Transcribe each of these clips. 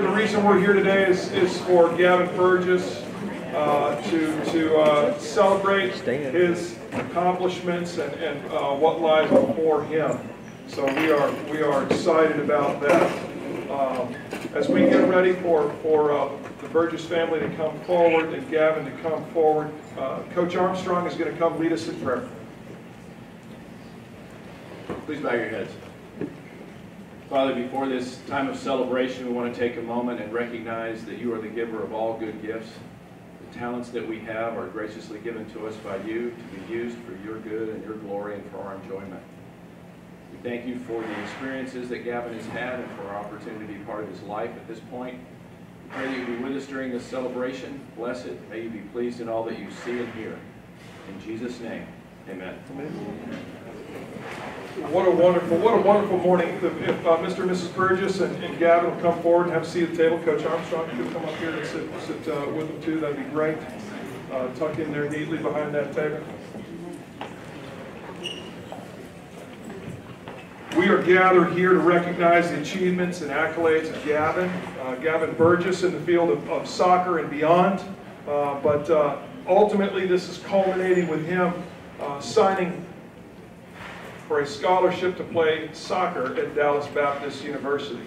here. The reason we're here today is, is for Gavin Burgess uh, to, to uh, celebrate his accomplishments and, and uh, what lies before him. So we are, we are excited about that. Um, as we get ready for, for uh, the Burgess family to come forward and Gavin to come forward, uh, Coach Armstrong is going to come lead us in prayer. Please bow your heads. Father, before this time of celebration, we want to take a moment and recognize that you are the giver of all good gifts. The talents that we have are graciously given to us by you to be used for your good and your glory and for our enjoyment. We thank you for the experiences that Gavin has had and for our opportunity to be part of his life at this point. We pray that you be with us during this celebration. Bless it. May you be pleased in all that you see and hear. In Jesus' name, amen. What a wonderful, what a wonderful morning. If uh, Mr. and Mrs. Burgess and, and, Gavin will come forward and have a seat at the table, Coach Armstrong could come up here and sit, sit uh, with them too, that'd be great. Uh, tuck in there neatly behind that table. We are gathered here to recognize the achievements and accolades of Gavin, uh, Gavin Burgess in the field of, of soccer and beyond. Uh, but uh, ultimately, this is culminating with him signing for a scholarship to play soccer at Dallas Baptist University.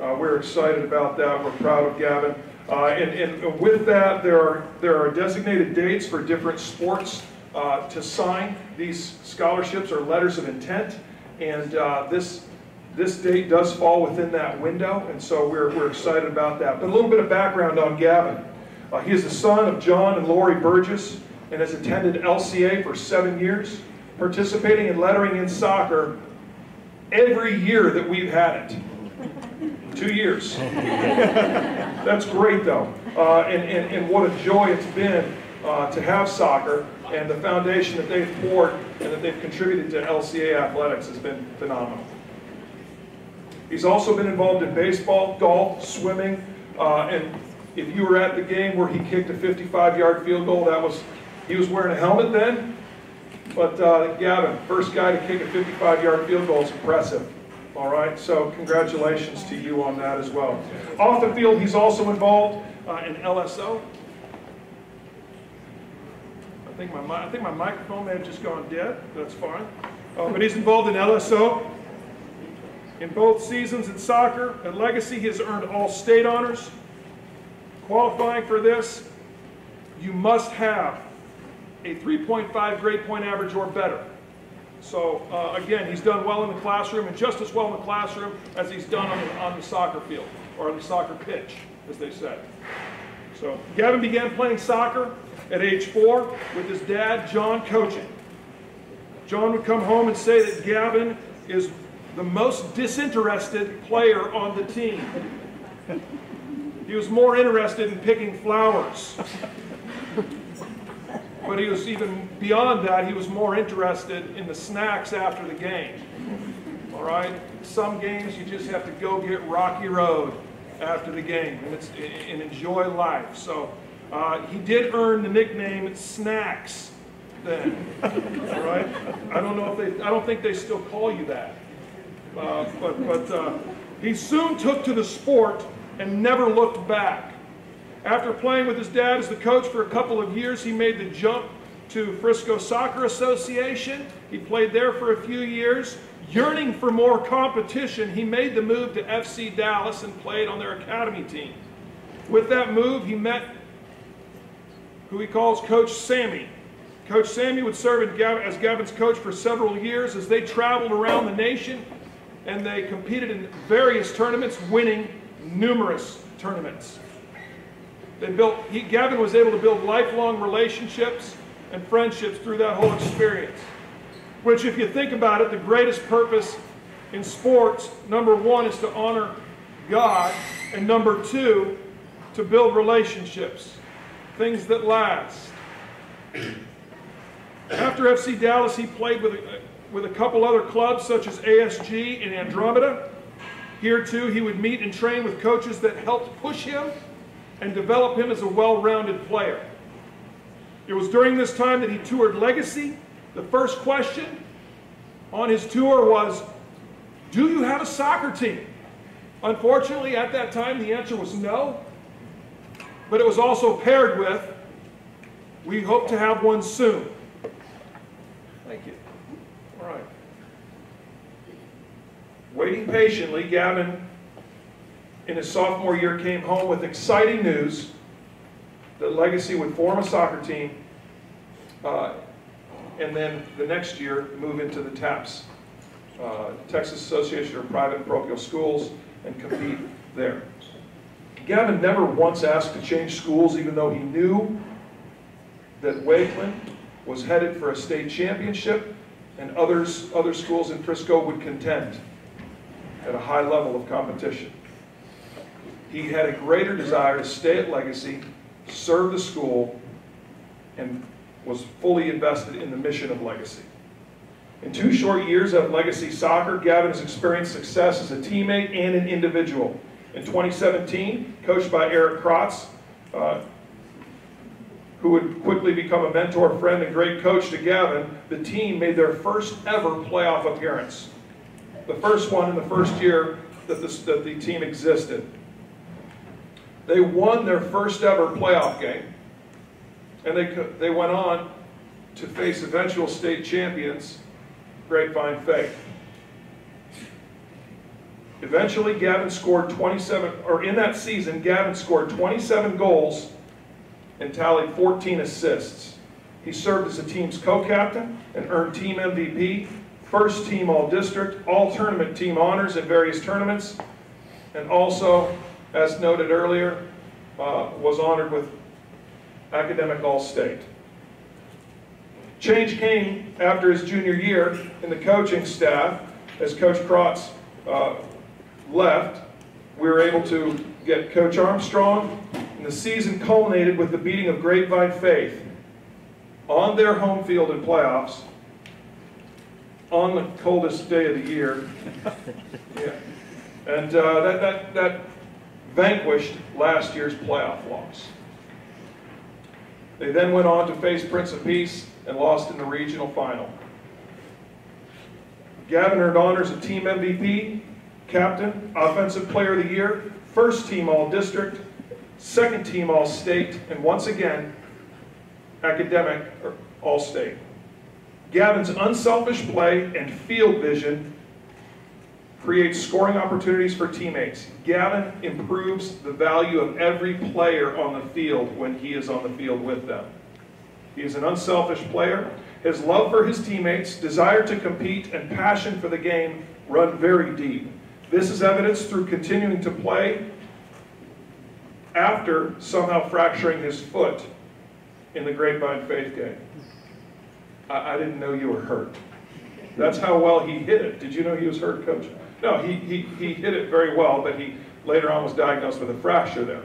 Uh, we're excited about that. We're proud of Gavin. Uh, and, and, with that, there are, there are designated dates for different sports uh, to sign these scholarships or letters of intent. And uh, this, this date does fall within that window, and so we're, we're excited about that. But a little bit of background on Gavin. Uh, he is the son of John and Lori Burgess and has attended LCA for seven years participating in lettering in soccer every year that we've had it. Two years. That's great, though. Uh, and, and, and what a joy it's been uh, to have soccer, and the foundation that they've poured and that they've contributed to LCA athletics has been phenomenal. He's also been involved in baseball, golf, swimming, uh, and if you were at the game where he kicked a 55-yard field goal, that was he was wearing a helmet then, but uh, Gavin, first guy to kick a 55-yard field goal is impressive. All right, so congratulations to you on that as well. Off the field, he's also involved uh, in LSO. I think my I think my microphone may have just gone dead. That's fine. Uh, but he's involved in LSO. In both seasons in soccer at Legacy, he has earned all state honors. Qualifying for this, you must have a 3.5 grade point average or better. So uh, again, he's done well in the classroom and just as well in the classroom as he's done on the, on the soccer field or on the soccer pitch, as they say. So Gavin began playing soccer at age four with his dad, John, coaching. John would come home and say that Gavin is the most disinterested player on the team. He was more interested in picking flowers but he was even beyond that, he was more interested in the snacks after the game. All right? Some games you just have to go get Rocky Road after the game and, it's, and enjoy life. So uh, he did earn the nickname Snacks then. All right? I don't know if they, I don't think they still call you that. Uh, but but uh, he soon took to the sport and never looked back. After playing with his dad as the coach for a couple of years, he made the jump to Frisco Soccer Association. He played there for a few years. Yearning for more competition, he made the move to FC Dallas and played on their academy team. With that move, he met who he calls Coach Sammy. Coach Sammy would serve as Gavin's coach for several years as they traveled around the nation and they competed in various tournaments, winning numerous tournaments. They built, he, Gavin was able to build lifelong relationships and friendships through that whole experience. Which, if you think about it, the greatest purpose in sports, number one, is to honor God, and number two, to build relationships, things that last. After FC Dallas, he played with with a couple other clubs, such as ASG and Andromeda. Here, too, he would meet and train with coaches that helped push him and develop him as a well-rounded player. It was during this time that he toured Legacy. The first question on his tour was, do you have a soccer team? Unfortunately, at that time, the answer was no. But it was also paired with, we hope to have one soon. Thank you. All right. Waiting patiently, Gavin, in his sophomore year, came home with exciting news that Legacy would form a soccer team, uh, and then the next year move into the TAPPS, uh, Texas Association of Private and Parochial Schools, and compete there. Gavin never once asked to change schools, even though he knew that Wakeland was headed for a state championship, and others, other schools in Frisco would contend at a high level of competition. He had a greater desire to stay at Legacy, serve the school, and was fully invested in the mission of Legacy. In two short years at Legacy Soccer, Gavin has experienced success as a teammate and an individual. In 2017, coached by Eric Krotz, uh, who would quickly become a mentor, friend, and great coach to Gavin, the team made their first ever playoff appearance. The first one in the first year that, this, that the team existed. They won their first ever playoff game, and they, they went on to face eventual state champions, Grapevine Faith. Eventually, Gavin scored 27, or in that season, Gavin scored 27 goals and tallied 14 assists. He served as the team's co-captain and earned team MVP, first team all-district, all-tournament team honors in various tournaments, and also, as noted earlier, uh, was honored with academic all-state. Change came after his junior year in the coaching staff as Coach Krotz uh, left. We were able to get Coach Armstrong, and the season culminated with the beating of Grapevine Faith on their home field in playoffs on the coldest day of the year. yeah. And uh, that, that, that vanquished last year's playoff loss. They then went on to face Prince of Peace and lost in the regional final. Gavin earned honors of team MVP, captain, offensive player of the year, first team all district, second team all state, and once again, academic er, all state. Gavin's unselfish play and field vision creates scoring opportunities for teammates. Gavin improves the value of every player on the field when he is on the field with them. He is an unselfish player. His love for his teammates, desire to compete, and passion for the game run very deep. This is evidenced through continuing to play after somehow fracturing his foot in the Grapevine Faith game. I, I didn't know you were hurt. That's how well he hit it. Did you know he was hurt, Coach? No, he, he, he hit it very well, but he later on was diagnosed with a fracture there.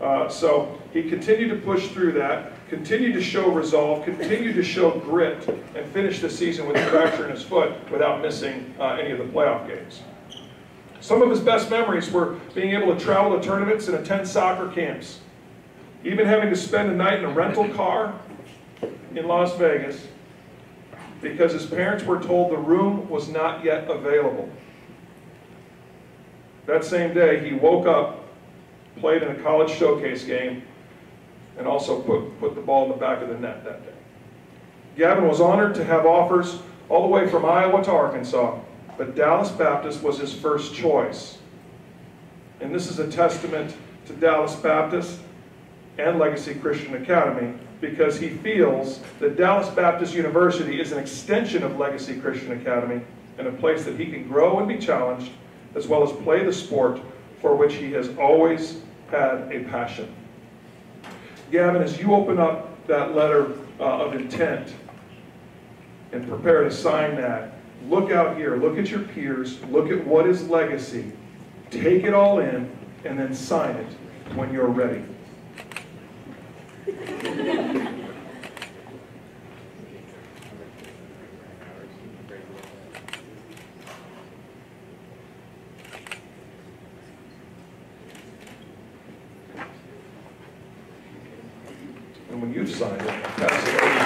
Uh, so he continued to push through that, continued to show resolve, continued to show grit, and finished the season with a fracture in his foot without missing uh, any of the playoff games. Some of his best memories were being able to travel to tournaments and attend soccer camps, even having to spend a night in a rental car in Las Vegas because his parents were told the room was not yet available. That same day, he woke up, played in a college showcase game, and also put, put the ball in the back of the net that day. Gavin was honored to have offers all the way from Iowa to Arkansas, but Dallas Baptist was his first choice. And this is a testament to Dallas Baptist and Legacy Christian Academy because he feels that Dallas Baptist University is an extension of Legacy Christian Academy and a place that he can grow and be challenged as well as play the sport for which he has always had a passion. Gavin, as you open up that letter uh, of intent and prepare to sign that, look out here, look at your peers, look at what is legacy, take it all in, and then sign it when you're ready. And when you've signed it. Pass it over.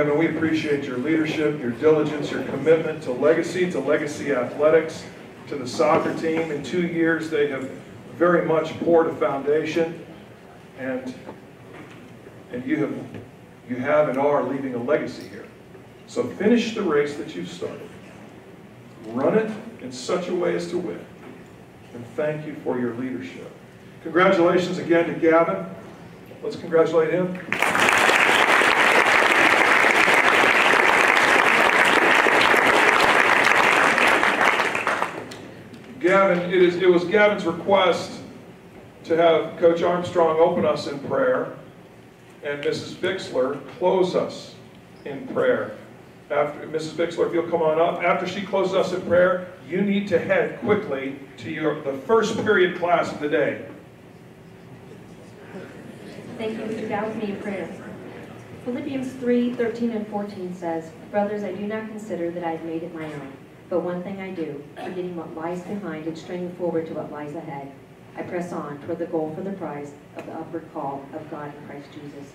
Gavin, we appreciate your leadership, your diligence, your commitment to legacy, to legacy athletics, to the soccer team. In two years, they have very much poured a foundation, and, and you have, you have and are leaving a legacy here. So finish the race that you've started. Run it in such a way as to win. And thank you for your leadership. Congratulations again to Gavin. Let's congratulate him. Gavin, it is, it was Gavin's request to have Coach Armstrong open us in prayer and Mrs. Bixler close us in prayer. After, Mrs. Bixler, if you'll come on up, after she closes us in prayer, you need to head quickly to your, the first period class of the day. Thank you. Would you bow with me in prayer? Philippians 3, 13 and 14 says, Brothers, I do not consider that I have made it my own, but one thing I do, forgetting what lies behind and straining forward to what lies ahead. I press on toward the goal for the prize of the upward call of God in Christ Jesus.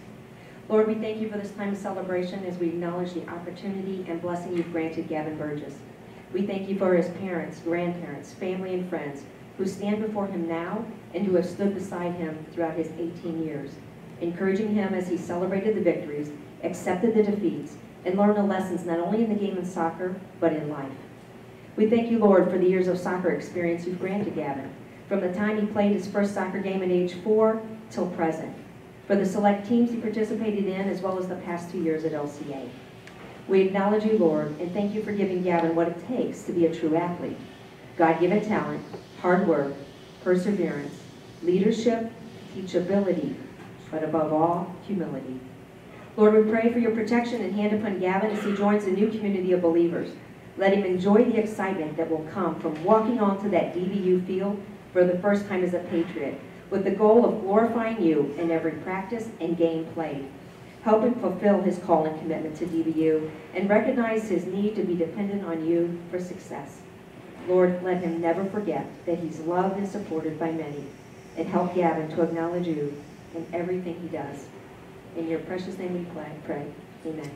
Lord, we thank you for this time of celebration as we acknowledge the opportunity and blessing you've granted Gavin Burgess. We thank you for his parents, grandparents, family, and friends who stand before him now and who have stood beside him throughout his 18 years, encouraging him as he celebrated the victories, accepted the defeats, and learned the lessons not only in the game of soccer, but in life. We thank you, Lord, for the years of soccer experience you've granted Gavin, from the time he played his first soccer game at age four till present, for the select teams he participated in, as well as the past two years at LCA. We acknowledge you, Lord, and thank you for giving Gavin what it takes to be a true athlete. God-given talent, hard work, perseverance, leadership, teachability, but above all, humility. Lord, we pray for your protection and hand upon Gavin as he joins a new community of believers. Let him enjoy the excitement that will come from walking onto that DBU field for the first time as a Patriot, with the goal of glorifying you in every practice and game played. Help him fulfill his call and commitment to DBU and recognize his need to be dependent on you for success. Lord, let him never forget that he's loved and supported by many, and help Gavin to acknowledge you in everything he does. In your precious name we pray. Amen.